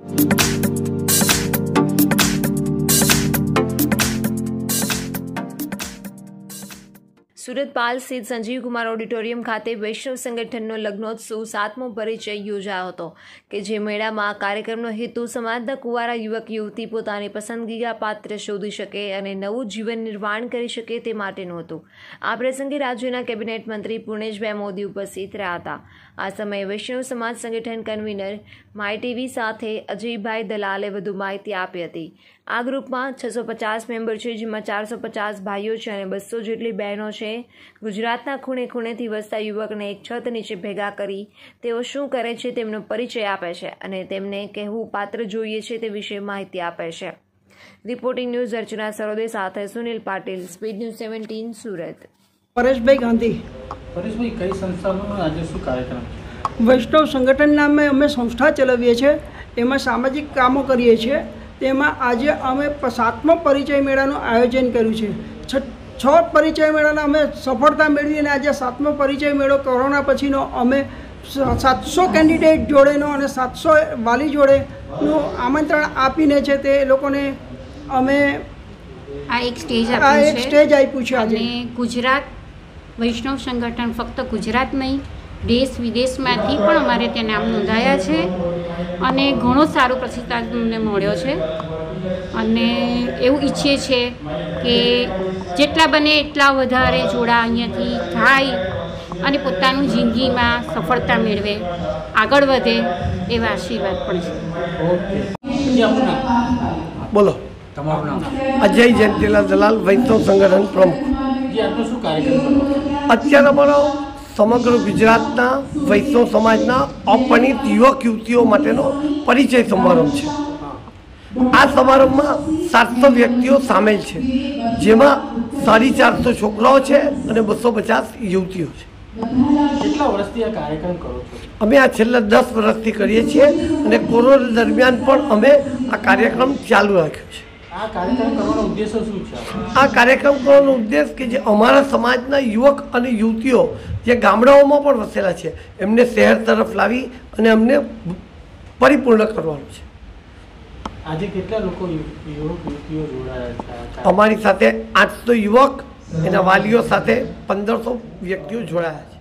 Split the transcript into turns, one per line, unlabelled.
Thank you. Surat પાલ સ્થિત Sanjeev Kumar auditorium ખાતે વૈષ્ણવ સંગઠનનો લગ્નોત્સવ સાતમો પરિચય યોજાયો હતો, કે જે મેળામાં કાર્યક્રમનો હેતુ સમાજના કુવારા યુવક યુવતી પોતાની પસંદગીના પાત્ર શોધી શકે અને નવું જીવન નિર્માણ કરી શકે તે માટેનું હતું. આ પ્રસંગે રાજ્યના કેબિનેટ મંત્રી પૂર્ણેશભાઈ મોદી ઉપસ્થિત રહ્યા હતા. આ સમયે વૈષ્ણવ સમાજ સંગઠન કન્વીનર માય ટીવી સાથે અજયભાઈ દલાલે વધુ માહિતી આપી હતી. આ ગ્રુપમાં છસો પચાસ મેમ્બર છે, જેમાં ચારસો પચાસ ભાઈઓ છે અને બસો જેટલી બહેનો છે. ગુજરાતના ખૂણે ખૂણેથી વસતા યુવકને એક છત નીચે ભેગા કરી તેઓ શું કરે છે તેમનો પરિચય આપે છે અને તેમને કહેવું પાત્ર જોઈએ છે તે વિશે માહિતી આપે છે. રિપોર્ટિંગ ન્યૂઝ અર્ચના સરોદે સાથે Sunil Patil speed news seventeen Surat.
Pareshbhai Gandhi.
Pareshbhai કઈ સંસ્થાનો આજે શું કાર્યક્રમ છે?
વૈષ્ણવ સંગઠન નામે અમે સંસ્થા ચલાવીએ છીએ. એમાં સામાજિક કામો કરીએ છીએ. તેમાં આજે અમે સાતમો પરિચય મેળાનું આયોજન કર્યું છે. છ છ પરિચય મેળાના અમે સફળતા મેળવીને આજે સાતમો પરિચય મેળો કોરોના પછીનો અમે સાતસો કેન્ડિડેટ જોડેનો અને સાતસો વાલી જોડેનું આમંત્રણ આપીને છે તે લોકોને અમે
આ એક સ્ટેજ
આ એક સ્ટેજ આપ્યું છે આજે.
ગુજરાત વૈષ્ણવ સંગઠન ફક્ત ગુજરાત નહીં દેશ વિદેશમાંથી પણ અમારે ત્યાં નામ નોંધાયા છે અને ઘણો સારો પ્રતિસાદ અમને મળ્યો છે. અને એવું ઈચ્છીએ છીએ કે જેટલા બને એટલા વધારે જોડા અહીંયાથી થાય અને પોતાનું જિંદગીમાં સફળતા મેળવે. આગળ વધે એવા આશીર્વાદ પણ છે.
બોલો.
તમારું નામ?
અજય જયંતિલાલ દલાલ વૈષ્ણવ સંગઠન પ્રમુખ. અત્યારે અમારો સમગ્ર ગુજરાતના વૈષ્ણવ સમાજના અપણિત યુવક યુવતીઓ માટેનો પરિચય સમારંભ છે. આ સમારંભમાં સાતસો વ્યક્તિઓ સામેલ છે જેમાં સાડી ચારસો છોકરાઓ છે અને બસો પચાસ યુવતીઓ છે? અમે આ છેલ્લા દસ વર્ષથી કરીએ છીએ અને કોરોના દરમિયાન પણ અમે આ કાર્યક્રમ ચાલુ રાખ્યો છે.
આ કાર્યક્રમ કરવાનો ઉદ્દેશ્ય શું છે?
આ કાર્યક્રમ કરવાનો ઉદ્દેશ કે જે અમારા સમાજના યુવક અને યુવતીઓ જે ગામડાઓમાં પણ વસેલા છે એમને શહેર તરફ લાવી અને અમને પરિપૂર્ણ કરવાનું છે.
આજે કેટલા લોકો યુવતીઓ જોડાયા છે
અમારી સાથે આઠસો યુવક એના વાલીઓ સાથે પંદરસો વ્યક્તિઓ જોડાયા છે.